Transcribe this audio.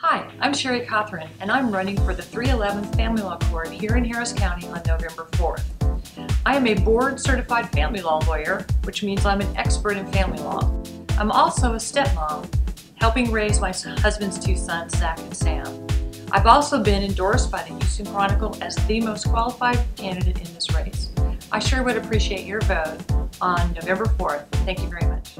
Hi, I'm Sherri Cothrun, and I'm running for the 311th Family Law Court here in Harris County on November 4th. I am a board certified family law lawyer, which means I'm an expert in family law. I'm also a stepmom, helping raise my husband's two sons, Zach and Sam. I've also been endorsed by the Houston Chronicle as the most qualified candidate in this race. I sure would appreciate your vote on November 4th. Thank you very much.